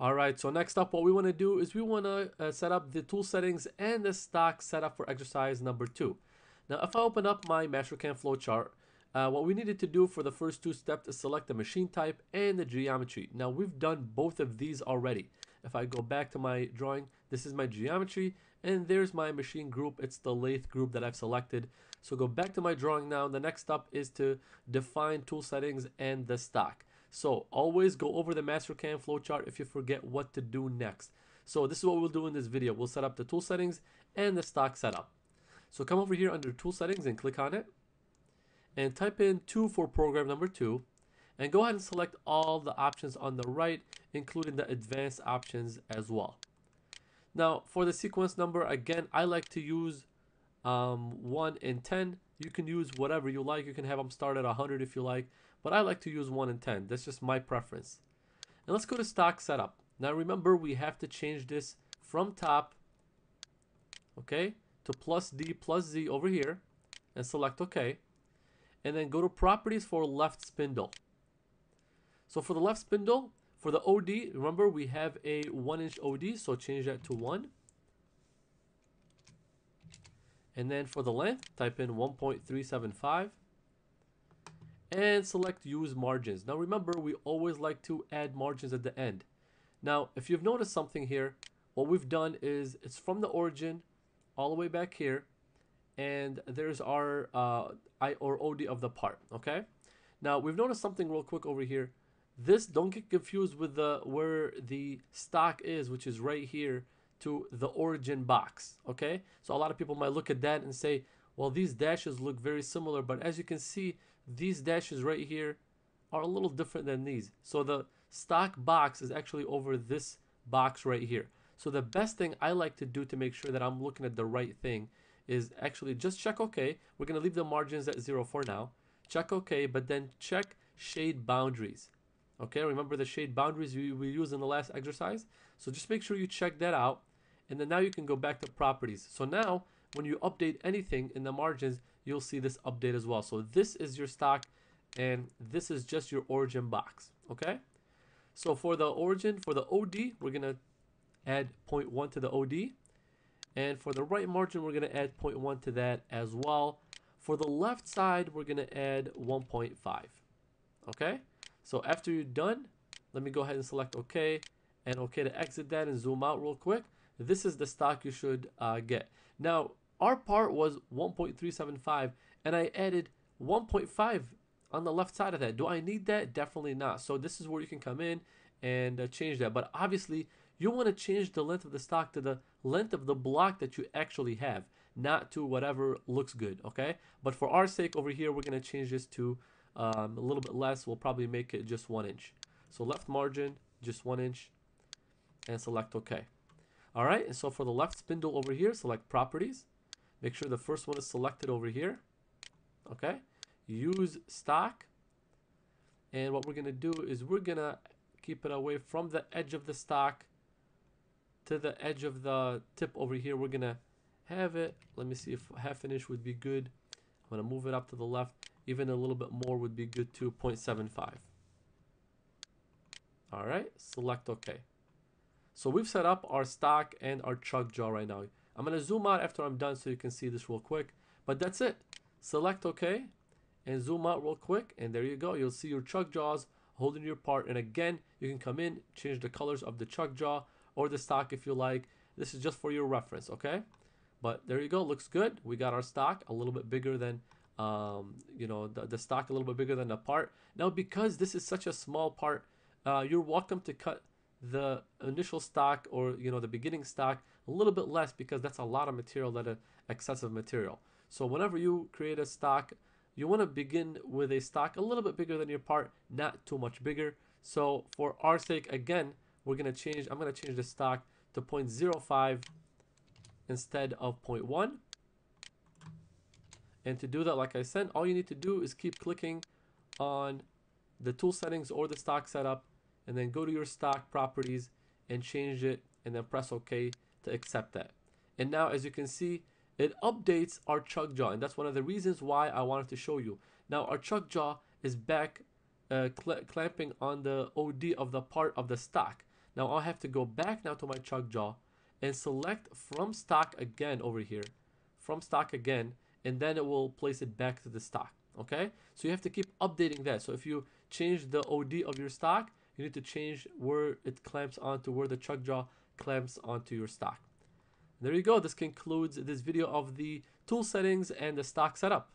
All right, so next up, what we want to do is we want to uh, set up the tool settings and the stock setup for exercise number two. Now, if I open up my Mastercam flowchart, uh, what we needed to do for the first two steps is select the machine type and the geometry. Now, we've done both of these already. If I go back to my drawing, this is my geometry, and there's my machine group. It's the lathe group that I've selected. So go back to my drawing now. The next step is to define tool settings and the stock. So always go over the Mastercam flowchart if you forget what to do next. So this is what we'll do in this video. We'll set up the tool settings and the stock setup. So come over here under tool settings and click on it and type in 2 for program number 2 and go ahead and select all the options on the right including the advanced options as well. Now for the sequence number again I like to use um, 1 and 10 you can use whatever you like you can have them start at 100 if you like but I like to use 1 and 10. That's just my preference. And let's go to stock setup. Now remember, we have to change this from top, okay, to plus D plus Z over here and select OK. And then go to properties for left spindle. So for the left spindle, for the OD, remember we have a 1 inch OD, so change that to 1. And then for the length, type in 1.375 and select use margins. Now remember, we always like to add margins at the end. Now, if you've noticed something here, what we've done is it's from the origin all the way back here, and there's our uh, I or OD of the part, okay? Now, we've noticed something real quick over here. This, don't get confused with the where the stock is, which is right here to the origin box, okay? So a lot of people might look at that and say, well, these dashes look very similar, but as you can see, these dashes right here are a little different than these. So the stock box is actually over this box right here. So the best thing I like to do to make sure that I'm looking at the right thing is actually just check OK. We're going to leave the margins at zero for now. Check OK, but then check shade boundaries. Okay, remember the shade boundaries we, we used in the last exercise? So just make sure you check that out. And then now you can go back to properties. So now when you update anything in the margins, you'll see this update as well. So this is your stock and this is just your origin box, okay? So for the origin, for the OD, we're gonna add 0.1 to the OD. And for the right margin, we're gonna add 0.1 to that as well. For the left side, we're gonna add 1.5, okay? So after you're done, let me go ahead and select OK and OK to exit that and zoom out real quick. This is the stock you should uh, get. Now, our part was 1.375 and I added 1.5 on the left side of that. Do I need that? Definitely not. So this is where you can come in and uh, change that. But obviously you want to change the length of the stock to the length of the block that you actually have, not to whatever looks good, okay? But for our sake over here, we're going to change this to um, a little bit less. We'll probably make it just one inch. So left margin, just one inch and select OK. All right, and so for the left spindle over here, select properties Make sure the first one is selected over here. Okay. Use stock. And what we're going to do is we're going to keep it away from the edge of the stock to the edge of the tip over here. We're going to have it. Let me see if half an inch would be good. I'm to move it up to the left. Even a little bit more would be good too, 0.75. All right, select OK. So we've set up our stock and our chuck jaw right now. I'm going to zoom out after I'm done so you can see this real quick. But that's it. Select OK and zoom out real quick. And there you go. You'll see your chuck jaws holding your part. And again, you can come in, change the colors of the chuck jaw or the stock if you like. This is just for your reference, okay? But there you go. Looks good. We got our stock a little bit bigger than um, you know, the, the stock a little bit bigger than the part. Now, because this is such a small part, uh, you're welcome to cut the initial stock or you know the beginning stock a little bit less because that's a lot of material that excessive material. So whenever you create a stock you want to begin with a stock a little bit bigger than your part not too much bigger. So for our sake again we're going to change I'm going to change the stock to 0.05 instead of 0.1 and to do that like I said all you need to do is keep clicking on the tool settings or the stock setup and then go to your stock properties and change it and then press OK to accept that. And now as you can see, it updates our chuck jaw and that's one of the reasons why I wanted to show you. Now our chuck jaw is back uh, cl clamping on the OD of the part of the stock. Now I'll have to go back now to my chuck jaw and select from stock again over here, from stock again, and then it will place it back to the stock. Okay, so you have to keep updating that. So if you change the OD of your stock, you need to change where it clamps onto where the chuck jaw clamps onto your stock. There you go. This concludes this video of the tool settings and the stock setup.